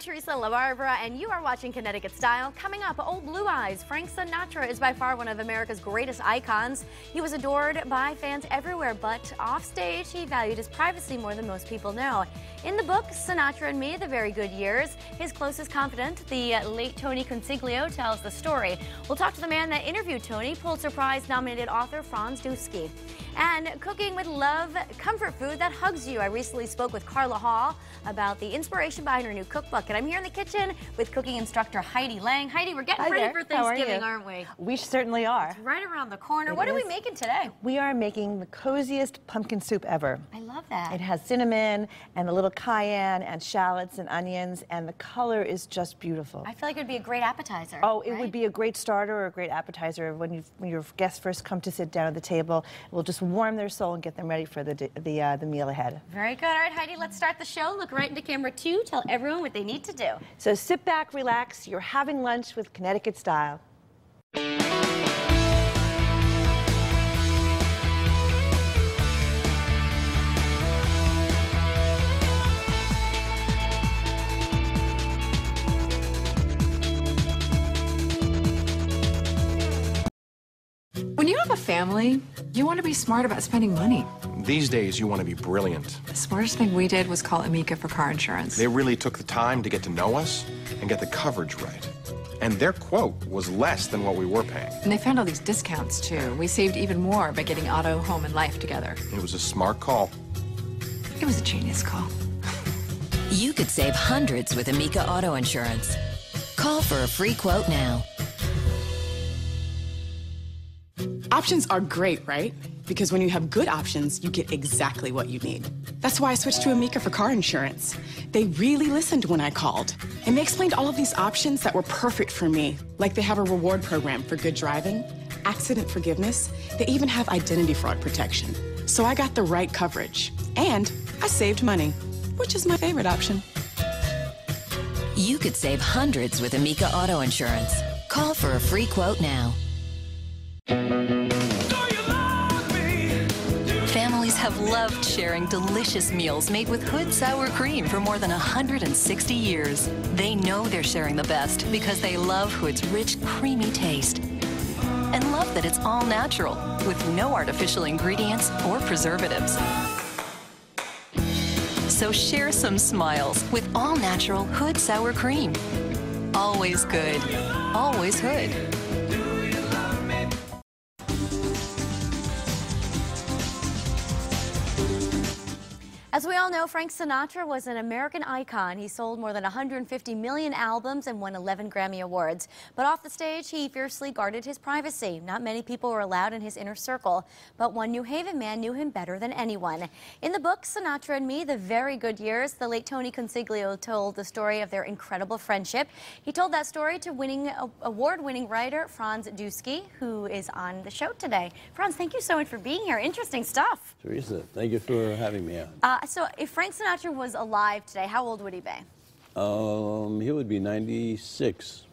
Teresa LaBarbera, and you are watching Connecticut Style. Coming up, Old Blue Eyes. Frank Sinatra is by far one of America's greatest icons. He was adored by fans everywhere, but offstage, he valued his privacy more than most people know. In the book, Sinatra and Me, The Very Good Years, his closest confidant, the late Tony Consiglio, tells the story. We'll talk to the man that interviewed Tony, Pulitzer Prize nominated author Franz Douskey. And cooking with love, comfort food that hugs you. I recently spoke with Carla Hall about the inspiration behind her new cookbook. And I'm here in the kitchen with cooking instructor Heidi Lang. Heidi, we're getting Hi ready there. for How are Thanksgiving, aren't we? We certainly are. Right around the corner. It what are we making today? We are making the coziest pumpkin soup ever. I love that. It has cinnamon and a little cayenne and shallots and onions, and the color is just beautiful. I feel like it would be a great appetizer. Oh, it right? would be a great starter or a great appetizer when, you when your guests first come to sit down at the table. It will just warm their soul and get them ready for the the uh, the meal ahead. Very good. All right, Heidi, let's start the show. Look right into camera two. Tell everyone what they need to do. So sit back, relax. You're having lunch with Connecticut style. Family, you want to be smart about spending money. These days, you want to be brilliant. The smartest thing we did was call Amica for car insurance. They really took the time to get to know us and get the coverage right. And their quote was less than what we were paying. And they found all these discounts too. We saved even more by getting auto, home, and life together. It was a smart call. It was a genius call. You could save hundreds with Amica Auto Insurance. Call for a free quote now. Options are great, right? Because when you have good options, you get exactly what you need. That's why I switched to Amica for car insurance. They really listened when I called. And they explained all of these options that were perfect for me. Like they have a reward program for good driving, accident forgiveness, they even have identity fraud protection. So I got the right coverage. And I saved money, which is my favorite option. You could save hundreds with Amica Auto Insurance. Call for a free quote now. Have loved sharing delicious meals made with Hood Sour Cream for more than 160 years. They know they're sharing the best because they love Hood's rich, creamy taste. And love that it's all natural, with no artificial ingredients or preservatives. So share some smiles with all natural Hood Sour Cream. Always good. Always Hood. As we all know, Frank Sinatra was an American icon. He sold more than 150 million albums and won 11 Grammy Awards. But off the stage, he fiercely guarded his privacy. Not many people were allowed in his inner circle, but one New Haven man knew him better than anyone. In the book, Sinatra and Me, The Very Good Years, the late Tony Consiglio told the story of their incredible friendship. He told that story to winning award-winning writer Franz Douskey, who is on the show today. Franz, thank you so much for being here. Interesting stuff. Teresa, thank you for having me out. Uh, so if Frank Sinatra was alive today, how old would he be? Um, he would be 96.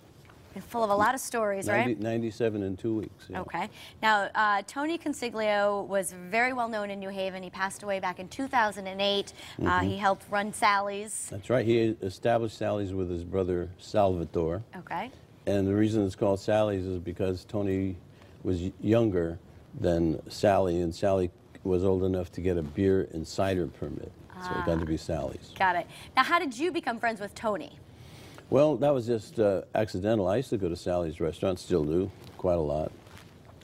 And full of a lot of stories, 90 right? 97 in two weeks. yeah. Okay. Now, uh, Tony Consiglio was very well known in New Haven. He passed away back in 2008. Uh, Mm-hmm. he helped run Sally's. That's right. He established Sally's with his brother Salvatore. Okay. And the reason it's called Sally's is because Tony was younger than Sally, and Sally was old enough to get a beer and cider permit. So it got to be Sally's. Got it. Now, how did you become friends with Tony? Well, that was just uh, accidental. I used to go to Sally's restaurant, still do, quite a lot.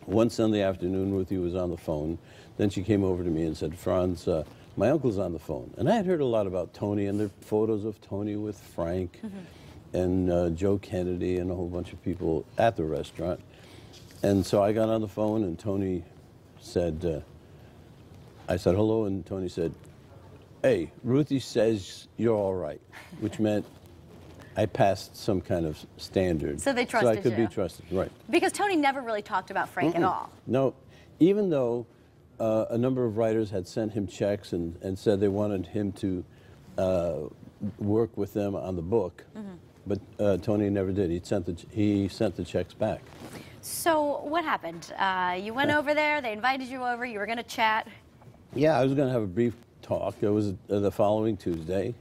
One Sunday afternoon, Ruthie was on the phone. Then she came over to me and said, Franz, uh, my uncle's on the phone. And I had heard a lot about Tony, and are photos of Tony with Frank and uh, Joe Kennedy and a whole bunch of people at the restaurant. And so I got on the phone, and Tony said, uh, I said hello, and Tony said, Hey, Ruthie says you're all right, which meant I passed some kind of standard. So they trusted you. So I could you. be trusted, right. Because Tony never really talked about Frank at all. No, even though uh, a number of writers had sent him checks and, and said they wanted him to uh, work with them on the book, Mm-hmm. but uh, Tony never did. He sent the, he sent the checks back. So what happened? Uh, you went over there. They invited you over. You were going to chat. Yeah, I was going to have a brief talk. It was uh, the following Tuesday.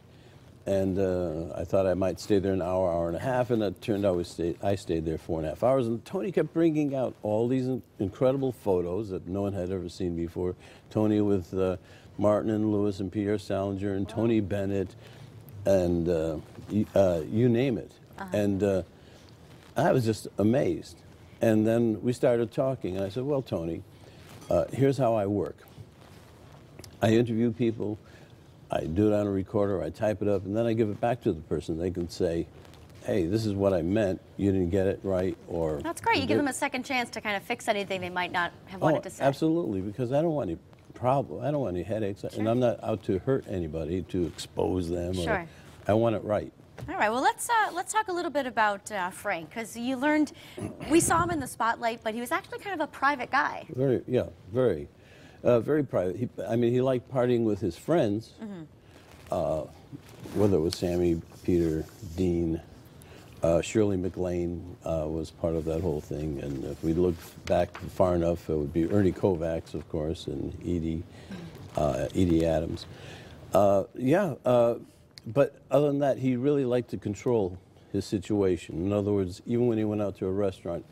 and uh, I thought I might stay there an hour, hour and a half, and it turned out we stayed, I stayed there four and a half hours. And Tony kept bringing out all these incredible photos that no one had ever seen before. Tony with uh, Martin and Lewis and Pierre Salinger and Tony Bennett, and uh, you, uh, you name it. And uh, I was just amazed. And then we started talking, and I said, Well, Tony, uh, here's how I work. I interview people, I do it on a recorder, I type it up, and then I give it back to the person. They can say, hey, this is what I meant, you didn't get it right, or. That's great. You give them a second chance to kind of fix anything they might not have Oh, wanted to say. absolutely, because I don't want any problem, I don't want any headaches, and I'm not out to hurt anybody, to expose them. or- Sure. I want it right. All right. Well, let's uh, let's talk a little bit about uh, Frank because you learned we saw him in the spotlight, but he was actually kind of a private guy. Very, yeah, very, uh, very private. He, I mean, he liked partying with his friends, Mm-hmm. uh, whether it was Sammy, Peter, Dean, uh, Shirley MacLaine uh, was part of that whole thing. And if we look back far enough, it would be Ernie Kovacs, of course, and Edie, uh, Edie Adams. Uh, yeah, uh, but other than that, he really liked to control his situation. In other words, even when he went out to a restaurant,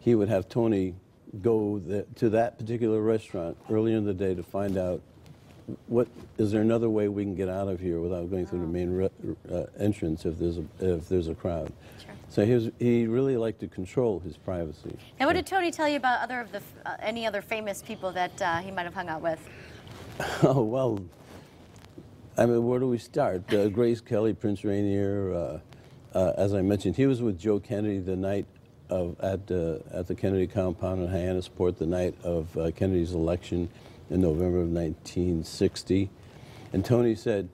he would have Tony go the, to that particular restaurant earlier in the day to find out what is there another way we can get out of here without going through the main re, uh, entrance if there's a if there's a crowd. Sure. So he was, he really liked to control his privacy. And what did Tony tell you about other of the uh, any other famous people that uh, he might have hung out with? Oh well, I mean, where do we start? Uh, Grace Kelly, Prince Rainier. Uh, uh, as I mentioned, he was with Joe Kennedy the night of at uh, at the Kennedy compound in Hyannisport the night of uh, Kennedy's election in November of 1960, and Tony said.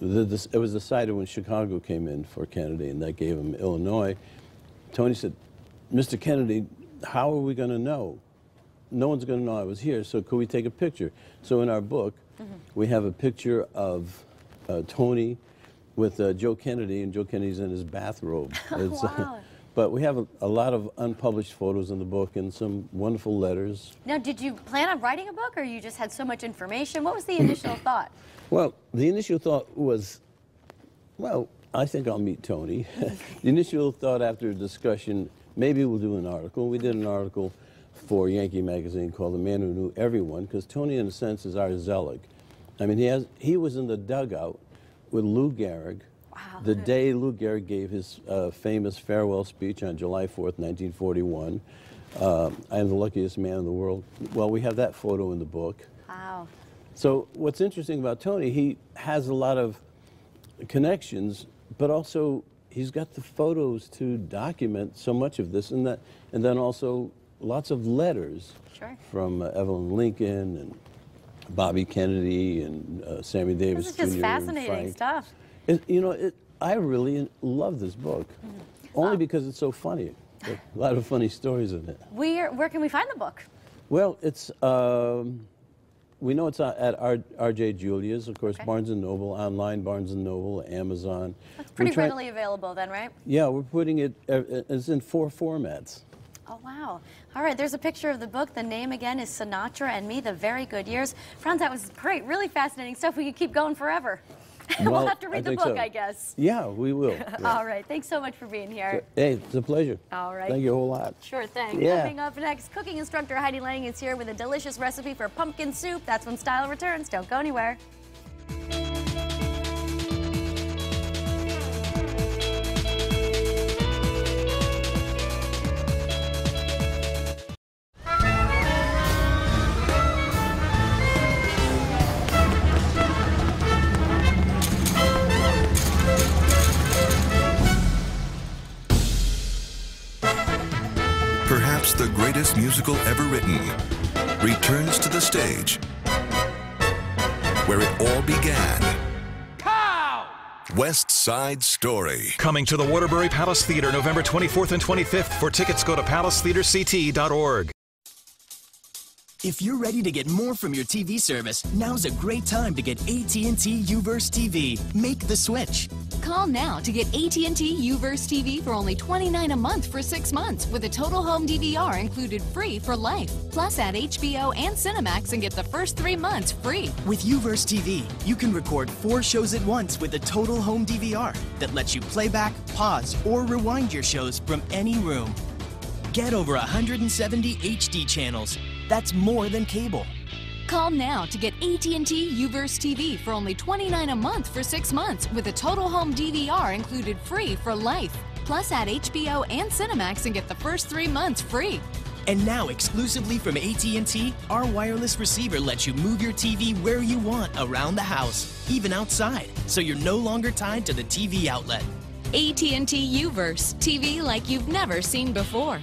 The, this, it was decided when Chicago came in for Kennedy, and that gave him Illinois. Tony said, "Mr. Kennedy, how are we going to know? no one's going to know I was here, so could we take a picture? So in our book, we have a picture of uh, Tony with uh, Joe Kennedy, and Joe Kennedy's in his bathrobe. It's, uh, Wow. But we have a, a lot of unpublished photos in the book and some wonderful letters. Now, did you plan on writing a book, or you just had so much information? What was the initial thought? Well, the initial thought was, well, I think I'll meet Tony. the initial thought after a discussion, maybe we'll do an article. We did an article for Yankee Magazine called The Man Who Knew Everyone, because Tony, in a sense, is our Zelig. I mean, he, has, he was in the dugout with Lou Gehrig the day Lou Gehrig gave his uh, famous farewell speech on July 4th, 1941. Um, I am the luckiest man in the world. Well, we have that photo in the book. Wow. So what's interesting about Tony, he has a lot of connections, but also he's got the photos to document so much of this, and that, and then also lots of letters Sure. from uh, Evelyn Lincoln and Bobby Kennedy and uh, Sammy Davis This is just Jr. fascinating stuff. It, you know, it, I really love this book, Mm-hmm. only because it's so funny. A lot of funny stories in it. Where, where can we find the book? Well, it's um, we know it's uh, at R, R.J. Julia's, of course, Okay. Barnes and Noble, online Barnes and Noble, Amazon. It's We're pretty trying- readily available then, right? Yeah, we're putting it. Uh, it's in four formats. Oh, wow. All right, there's a picture of the book. The name again is Sinatra and Me, The Very Good Years. Franz, that was great. Really fascinating stuff. We could keep going forever. we'll Well, have to I read the book, so. I guess. Yeah, we will. Yeah. All right, thanks so much for being here. Hey, it's a pleasure. All right. Thank you a whole lot. Sure thing. Yeah. Coming up next, cooking instructor Heidi Lang is here with a delicious recipe for pumpkin soup. That's when style returns. Don't go anywhere. Musical ever written returns to the stage where it all began. West Side Story. Coming to the Waterbury Palace Theater November 24th and 25th. For tickets, go to palacetheaterct.org. If you're ready to get more from your TV service, now's a great time to get AT&T Uverse TV. Make the switch. Call now to get AT&T Uverse TV for only 29 a month for six months with a total home DVR included free for life. Plus add HBO and Cinemax and get the first three months free. With Uverse TV, you can record four shows at once with a total home DVR that lets you play back, pause, or rewind your shows from any room. Get over 170 HD channels. That's more than cable. Call now to get AT&T Uverse TV for only 29 a month for six months with a total home DVR included free for life. Plus add HBO and Cinemax and get the first three months free. And now, exclusively from AT&T, our wireless receiver lets you move your TV where you want around the house, even outside, so you're no longer tied to the TV outlet. AT&T Uverse TV like you've never seen before.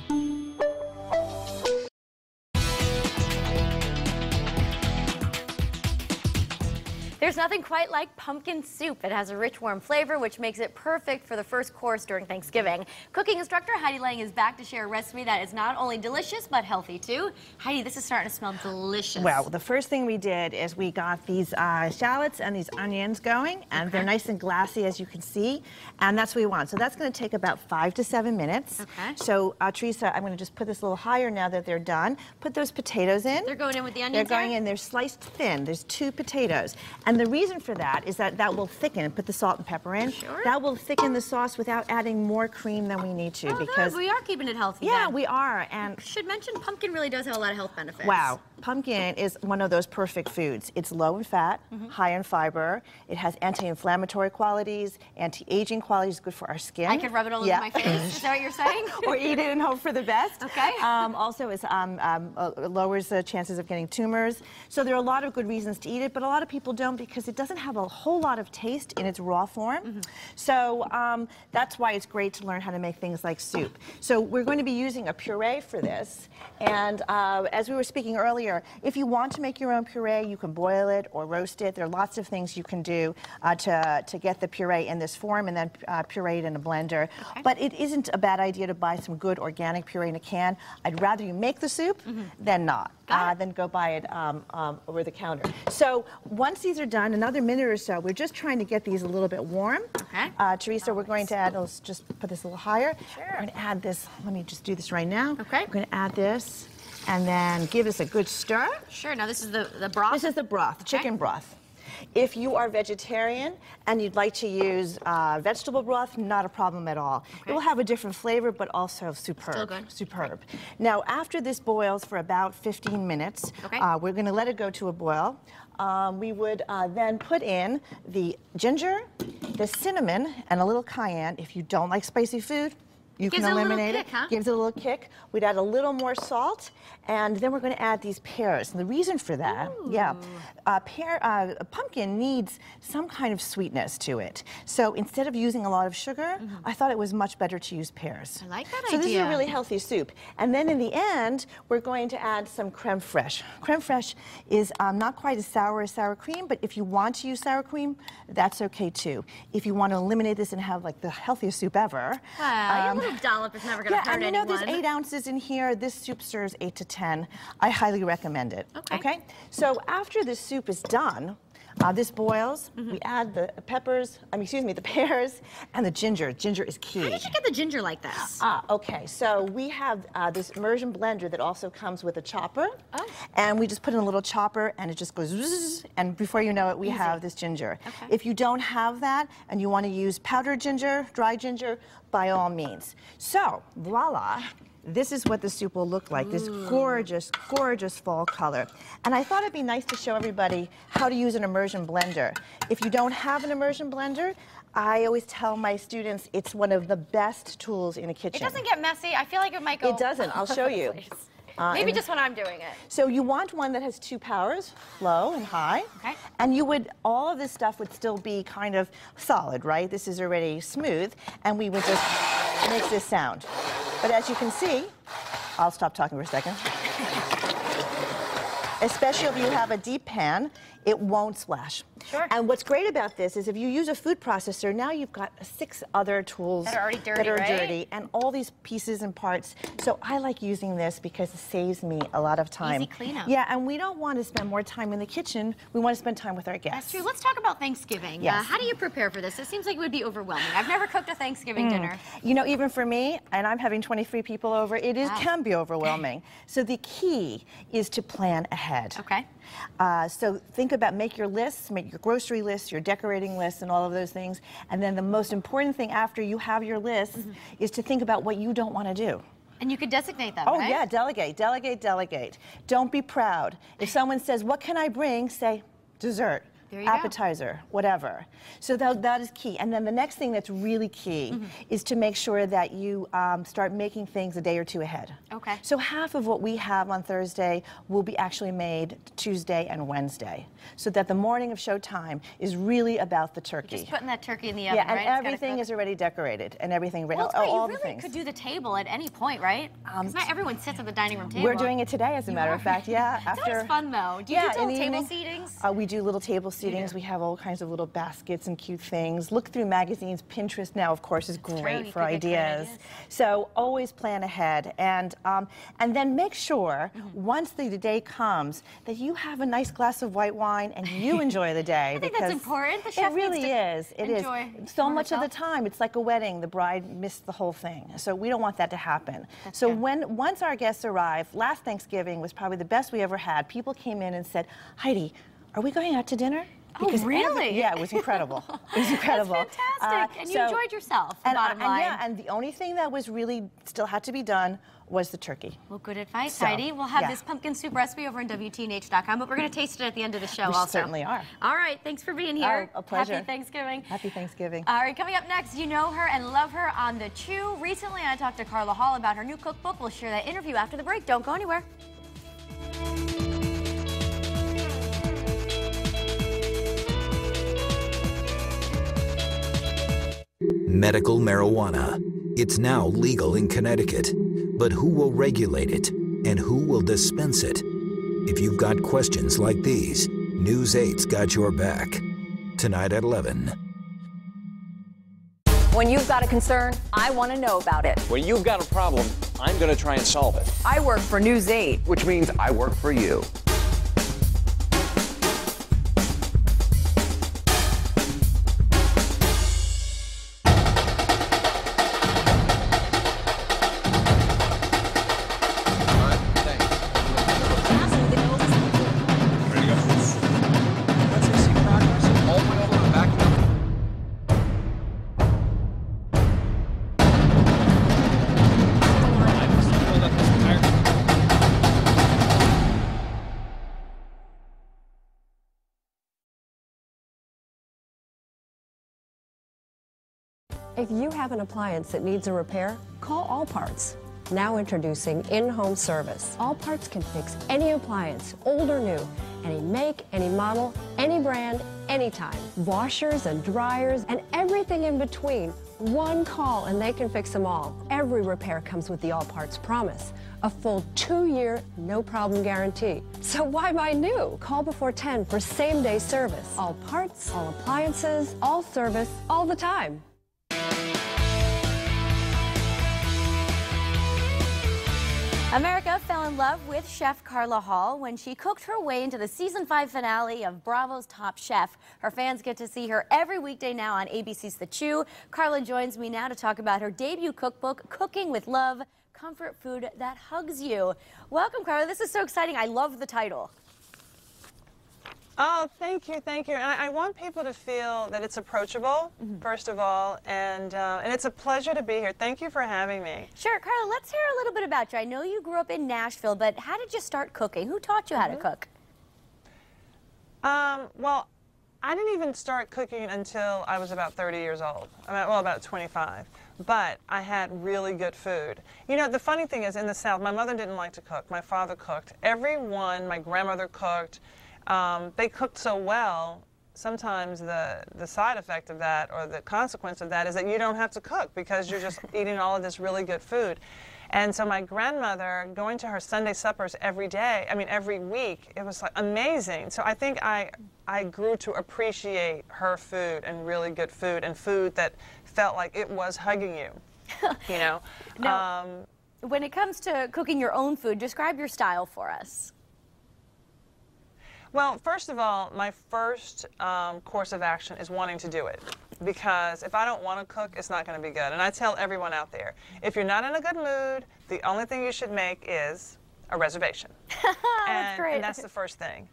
Nothing quite like pumpkin soup. It has a rich, warm flavor, which makes it perfect for the first course during Thanksgiving. Cooking instructor Heidi Lang is back to share a recipe that is not only delicious, but healthy too. Heidi, this is starting to smell delicious. Well, the first thing we did is we got these uh, shallots and these onions going, and they're nice and glassy, as you can see, and that's what we want. So that's going to take about five to seven minutes. Okay. So, uh, Teresa, I'm going to just put this a little higher now that they're done. Put those potatoes in. They're going in with the onions? They're going in. They're sliced thin. There's two potatoes. And the reason for that is that that will thicken, put the salt and pepper in. Sure. That will thicken the sauce without adding more cream than we need to Oh, because we are keeping it healthy. yeah, then. we are. And should mention pumpkin really does have a lot of health benefits. Wow. Pumpkin is one of those perfect foods. It's low in fat, Mm-hmm. high in fiber. It has anti-inflammatory qualities, anti-aging qualities, good for our skin. I could rub it all Yeah. over my face. Is that what you're saying? or eat it and hope for the best. Okay. Um, also, it um, um, uh, lowers the chances of getting tumors. So there are a lot of good reasons to eat it, but a lot of people don't because it doesn't have a whole lot of taste in its raw form. Mm-hmm. So um, that's why it's great to learn how to make things like soup. So we're going to be using a puree for this. And uh, as we were speaking earlier, if you want to make your own puree, you can boil it or roast it. There are lots of things you can do uh, to, to get the puree in this form and then uh, puree it in a blender. But it isn't a bad idea to buy some good organic puree in a can. I'd rather you make the soup than not, uh, than go buy it um, um, over the counter. So once these are done, another minute or so, we're just trying to get these a little bit warm. Okay. Uh, Teresa, we're going to add, let's just put this a little higher. Sure. We're going to add this, let me just do this right now. Okay. We're going to add this and then give this a good stir. Sure. Now this is the, the broth. This is the broth, chicken broth. If you are vegetarian and you'd like to use uh, vegetable broth, not a problem at all. It will have a different flavor, but also superb. Still good. Superb. Now, after this boils for about 15 minutes, Okay. uh, we're going to let it go to a boil. Um, we would uh, then put in the ginger, the cinnamon, and a little cayenne. If you don't like spicy food, you Gives can eliminate kick, it. huh? Gives it a little kick. We'd add a little more salt, and then we're going to add these pears. And the reason for that, yeah, uh, pear, uh, a pumpkin needs some kind of sweetness to it. So instead of using a lot of sugar, I thought it was much better to use pears. I like that idea. so this is a really healthy soup. And then in the end, we're going to add some creme fraiche. Creme fraiche is um, not quite as sour as sour cream, but if you want to use sour cream, that's okay too. If you want to eliminate this and have like the healthiest soup ever, Wow, um, little dollop is never going to yeah, hurt and you know anyone. there's eight ounces in here. This soup serves eight to ten. I highly recommend it. Okay. okay? So after the soup is done, uh, this boils. Mm-hmm. We add the peppers. I mean, excuse me, the pears and the ginger. Ginger is key. How did you get the ginger like this? Ah, okay. So we have uh, this immersion blender that also comes with a chopper. Oh. And we just put in a little chopper and it just goes zzz, and before you know it, we have this ginger. Okay. If you don't have that and you want to use powdered ginger, dry ginger, by all means. So, voila. This is what the soup will look like, this gorgeous, gorgeous fall color. And I thought it'd be nice to show everybody how to use an immersion blender. If you don't have an immersion blender, I always tell my students it's one of the best tools in a kitchen. It doesn't get messy. I feel like it might go. It doesn't. I'll show you. Uh, Maybe just when I'm doing it. So you want one that has two powers, low and high. Okay. And you would, all of this stuff would still be kind of solid, right? This is already smooth, and we would just make this sound. But as you can see, I'll stop talking for a second. especially if you have a deep pan, it won't splash. Sure. And what's great about this is if you use a food processor, now you've got six other tools That are already dirty, that are right? dirty and all these pieces and parts. So I like using this because it saves me a lot of time. Easy cleanup. Yeah, and we don't want to spend more time in the kitchen. We want to spend time with our guests. That's true. Let's talk about Thanksgiving. Yes. Uh, how do you prepare for this? It seems like it would be overwhelming. I've never cooked a Thanksgiving Mm. dinner. You know, even for me, and I'm having 23 people over, it is Wow. can be overwhelming. so the key is to plan ahead. Okay. Uh, so think about make your lists, make your grocery lists, your decorating lists, and all of those things. And then the most important thing after you have your lists Mm-hmm. is to think about what you don't want to do. And you could designate them, Oh right? yeah, delegate, delegate, delegate. Don't be proud. If someone says, "What can I bring?" say, "Dessert." You go. appetizer, whatever. So that, that is key. And then the next thing that's really key Mm-hmm. is to make sure that you um, start making things a day or two ahead. Okay. So half of what we have on Thursday will be actually made Tuesday and Wednesday, so that the morning of showtime is really about the turkey. Just putting that turkey in the oven, yeah, and right? Everything is already decorated, and everything, Well, it's all, all you the really could do the table at any point, right? Because not everyone sits at the dining room table. We're doing it today, as a You matter are? of fact. Yeah. It's after, always fun, though. Do you yeah, do little table evening, seatings? Uh, we do little table seatings. We have all kinds of little baskets and cute things. Look through magazines. Pinterest now, of course, is great for could get great ideas. ideas. So always plan ahead, and um, and then make sure Mm-hmm. once the day comes that you have a nice glass of white wine and you enjoy the day. I think that's because important. The chef it really is. It is. So much of the time, it's like a wedding. The bride missed the whole thing. So we don't want that to happen. so true. when once our guests arrive, last Thanksgiving was probably the best we ever had. People came in and said, Heidi, are we going out to dinner? Oh, every- really? yeah, it was incredible. It was incredible. That's fantastic. and you so- enjoyed yourself, And, uh, bottom and line. yeah, and the only thing that was really still had to be done was the turkey. Well, good advice, So, Heidi. We'll have yeah. this pumpkin soup recipe over on WTNH.com, but we're going to taste it at the end of the show We also. certainly are. All right, thanks for being here. Oh, a pleasure. Happy Thanksgiving. Happy Thanksgiving. All right, coming up next, you know her and love her on The Chew. Recently, I talked to Carla Hall about her new cookbook. We'll share that interview after the break. Don't go anywhere. Medical marijuana. It's now legal in Connecticut. But who will regulate it? And who will dispense it? If you've got questions like these, News 8's got your back. Tonight at 11. When you've got a concern, I want to know about it. When you've got a problem, I'm going to try and solve it. I work for News 8. Which means I work for you. If you have an appliance that needs a repair, call All Parts. Now introducing in-home service. All Parts can fix any appliance, old or new, any make, any model, any brand, anytime. Washers and dryers and everything in between. One call and they can fix them all. Every repair comes with the All Parts promise. A full two-year, no-problem guarantee. So why buy new? Call before 10 for same-day service. All parts, all appliances, all service, all the time. America fell in love with Chef Carla Hall when she cooked her way into the season five finale of Bravo's Top Chef. Her fans get to see her every weekday now on ABC's The Chew. Carla joins me now to talk about her debut cookbook, Cooking with Love Comfort Food That Hugs You. Welcome, Carla. This is so exciting. I love the title. Oh, thank you, thank you. And I, I want people to feel that it's approachable, first of all, and uh, and it's a pleasure to be here. Thank you for having me. Sure, Carla, let's hear a little bit about you. I know you grew up in Nashville, but how did you start cooking? Who taught you how to cook? Um, well, I didn't even start cooking until I was about 30 years old. About, well, about 25. But I had really good food. You know, the funny thing is, in the South, my mother didn't like to cook. My father cooked. Everyone, my grandmother cooked. Um, they cooked so well. Sometimes the, the side effect of that or the consequence of that is that you don't have to cook because you're just eating all of this really good food. And so my grandmother going to her Sunday suppers every day, I mean every week, it was like amazing. So I think I I grew to appreciate her food and really good food and food that felt like it was hugging you. you know. Now, um, when it comes to cooking your own food, describe your style for us. Well, first of all, my first um, course of action is wanting to do it. Because if I don't want to cook, it's not going to be good. And I tell everyone out there if you're not in a good mood, the only thing you should make is a reservation. that's great. And that's the first thing.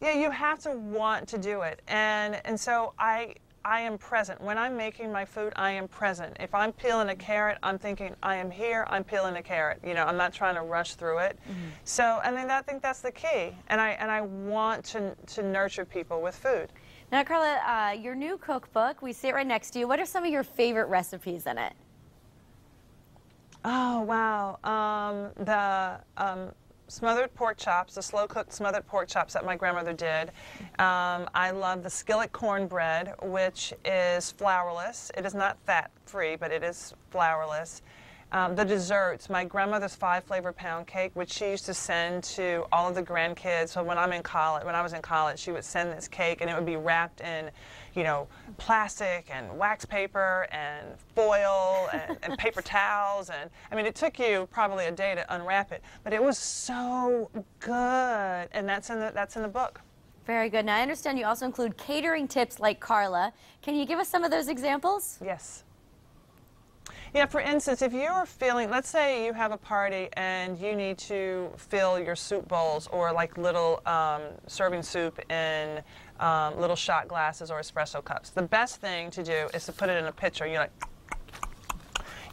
Yeah, you have to want to do it. And, and so I, I am present. When I'm making my food, I am present. If I'm peeling a carrot, I'm thinking, I am here, I'm peeling a carrot. You know, I'm not trying to rush through it. Mm-hmm. So, I mean, I think that's the key. And I, and I want to, to nurture people with food. Now, Carla, uh, your new cookbook, we see it right next to you. What are some of your favorite recipes in it? Oh, wow. Um, the um, smothered pork chops, the slow cooked smothered pork chops that my grandmother did. Um, I love the skillet cornbread, which is flourless. It is not fat free, but it is flourless. Um, the desserts, my grandmother's five flavor pound cake, which she used to send to all of the grandkids. So when I'm in college, when I was in college, she would send this cake, and it would be wrapped in, you know, plastic and wax paper and foil and, and paper towels. And I mean, it took you probably a day to unwrap it, but it was so good, and that's in the that's in the book. Very good. Now, I understand you also include catering tips like Carla. Can you give us some of those examples? Yes. Yeah, for instance, if you're feeling, let's say you have a party and you need to fill your soup bowls or like little um, serving soup in um, little shot glasses or espresso cups. The best thing to do is to put it in a pitcher. You like,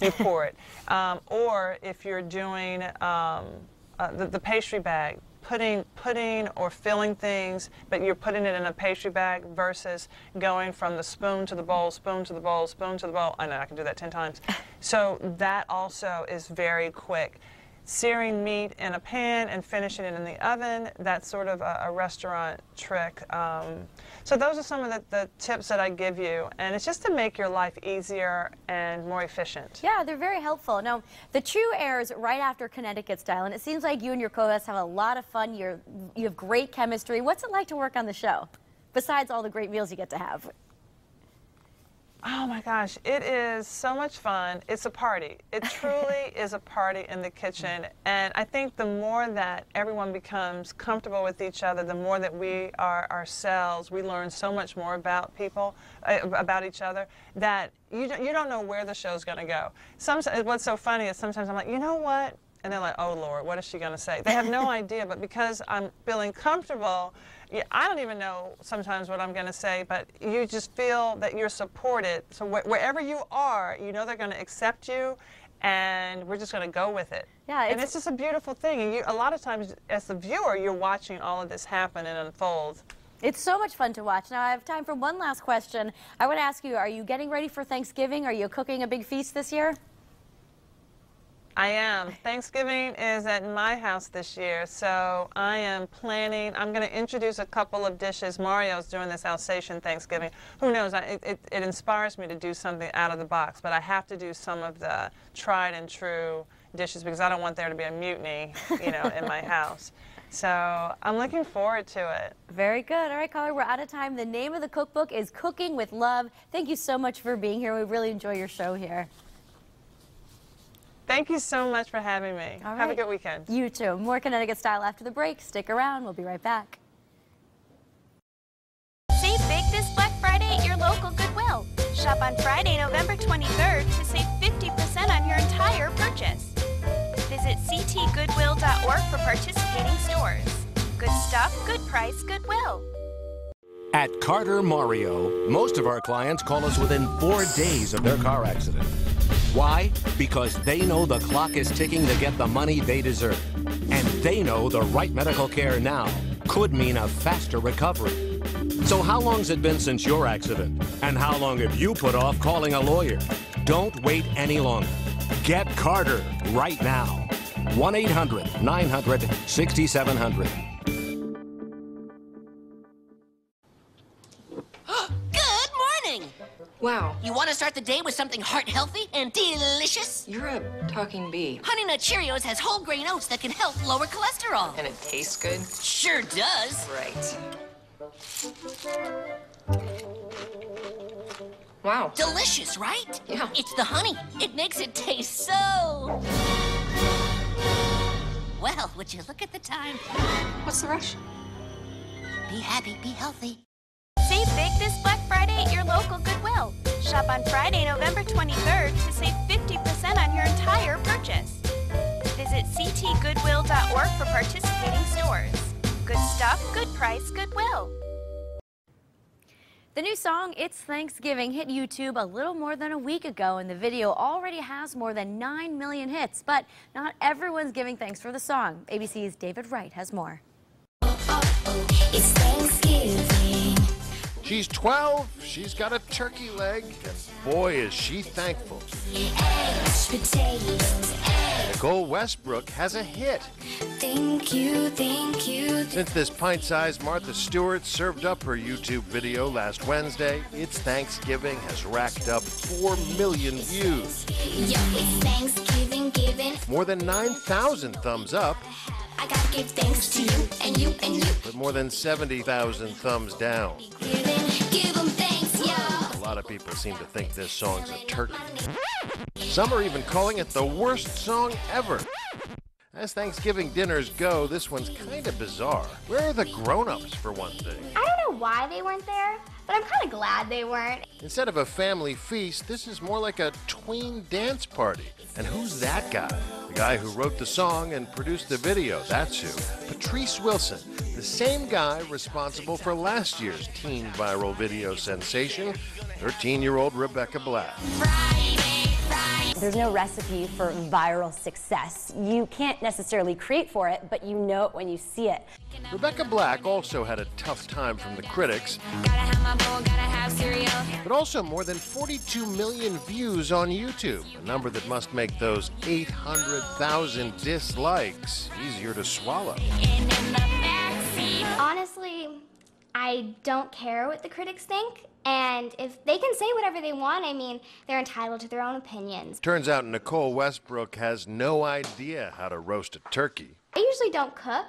you pour it. Um, or if you're doing um, uh, the, the pastry bag, putting putting or filling things, but you're putting it in a pastry bag versus going from the spoon to the bowl, spoon to the bowl, spoon to the bowl. I know I can do that 10 times. So that also is very quick. Searing meat in a pan and finishing it in the oven, that's sort of a, a restaurant trick. Um, so those are some of the, the tips that I give you, and it's just to make your life easier and more efficient. Yeah, they're very helpful. Now, the Chew airs right after Connecticut Style, and it seems like you and your co-hosts have a lot of fun. You're, you have great chemistry. What's it like to work on the show, besides all the great meals you get to have? Oh my gosh, it is so much fun. It's a party. It truly is a party in the kitchen. And I think the more that everyone becomes comfortable with each other, the more that we are ourselves, we learn so much more about people, uh, about each other, that you don't, you don't know where the show's going to go. Some, what's so funny is sometimes I'm like, you know what? And they're like, oh Lord, what is she going to say? They have no idea, but because I'm feeling comfortable, yeah, I don't even know sometimes what I'm going to say, but you just feel that you're supported. So wh wherever you are, you know they're going to accept you, and we're just going to go with it. Yeah, and it's just a beautiful thing. And you, a lot of times, as the viewer, you're watching all of this happen and unfold. It's so much fun to watch. Now, I have time for one last question. I want to ask you, are you getting ready for Thanksgiving? Are you cooking a big feast this year? I am. Thanksgiving is at my house this year, so I am planning. I'm going to introduce a couple of dishes. Mario's doing this Alsatian Thanksgiving. Who knows? I, it, it inspires me to do something out of the box, but I have to do some of the tried and true dishes because I don't want there to be a mutiny, you know, in my house. So I'm looking forward to it. Very good. All right, Carla, we're out of time. The name of the cookbook is Cooking with Love. Thank you so much for being here. We really enjoy your show here. Thank you so much for having me. All Have a good weekend. You too. More Connecticut Style after the break. Stick around. We'll be right back. Save big this Black Friday at your local Goodwill. Shop on Friday, November 23rd to save 50% on your entire purchase. Visit ctgoodwill.org for participating stores. Good stuff, good price, Goodwill. At Carter Mario, most of our clients call us within four days of their car accident. Why? Because they know the clock is ticking to get the money they deserve. And they know the right medical care now could mean a faster recovery. So, how long's it been since your accident? And how long have you put off calling a lawyer? Don't wait any longer. Get Carter right now. 1 Wow. You want to start the day with something heart healthy and delicious? You're a talking bee. Honey Nut Cheerios has whole grain oats that can help lower cholesterol. And it tastes good? Sure does. Right. Wow. Delicious, right? Yeah. It's the honey. It makes it taste so. Well, would you look at the time? What's the rush? Be happy, be healthy. Save big this Black Friday at your local Goodwill. Shop on Friday, November 23rd to save 50% on your entire purchase. Visit ctgoodwill.org for participating stores. Good stuff, good price, Goodwill. The new song, It's Thanksgiving, hit YouTube a little more than a week ago, and the video already has more than 9 million hits. But not everyone's giving thanks for the song. ABC's David Wright has more. She's 12, she's got a turkey leg, and boy, is she thankful. Eggs, potatoes, eggs. Nicole Westbrook has a hit. Thank you, thank you. Since this pint sized Martha Stewart served up her YouTube video last Wednesday, It's Thanksgiving has racked up 4 million views. Yo, it's Thanksgiving, giving. More than 9,000 thumbs up, I gotta give thanks to you and you and you. but more than 70,000 thumbs down. A lot of people seem to think this song's a turkey. Some are even calling it the worst song ever. As Thanksgiving dinners go, this one's kind of bizarre. Where are the grown ups, for one thing? I don't know why they weren't there, but I'm kind of glad they weren't. Instead of a family feast, this is more like a tween dance party. And who's that guy? The guy who wrote the song and produced the video. That's who. Patrice Wilson, the same guy responsible for last year's teen viral video sensation, 13 year old Rebecca Black. There's no recipe for viral success. You can't necessarily create for it, but you know it when you see it. Rebecca Black also had a tough time from the critics, but also more than 42 million views on YouTube, a number that must make those 800,000 dislikes easier to swallow. Honestly, I don't care what the critics think, and if they can say whatever they want, I mean, they're entitled to their own opinions. Turns out Nicole Westbrook has no idea how to roast a turkey. I usually don't cook,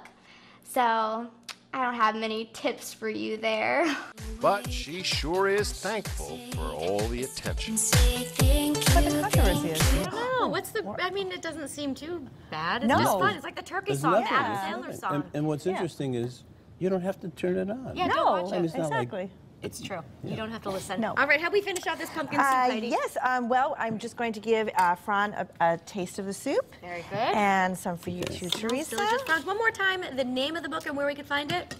so I don't have many tips for you there. But she sure is thankful for all the attention. What the controversy is. Oh, what's the? I mean, it doesn't seem too bad. It's No. just fun. It's like the turkey There's song, the nothing- Adam Sandler song. And, and what's Yeah. interesting is you don't have to turn it on. Yeah, No, don't watch I mean, it. it's not like- exactly. It's true. You don't have to listen. No. All right, how we finish out this pumpkin soup, Uh, Heidi? yes, um, well, I'm just going to give uh, Fran a, a taste of the soup. Very good. And some for you too, Teresa. delicious. Franz, one more time, the name of the book and where we can find it.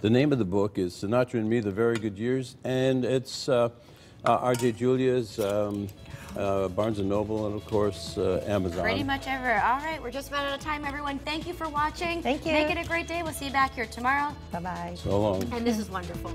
The name of the book is Sinatra and Me: The Very Good Years, and it's uh, uh, R.J. Julia's, um, uh, Barnes and Noble, and of course uh, Amazon. Pretty much ever. All right, we're just about out of time, everyone. Thank you for watching. Thank you. Make it a great day. We'll see you back here tomorrow. Bye bye. So long. And this is wonderful.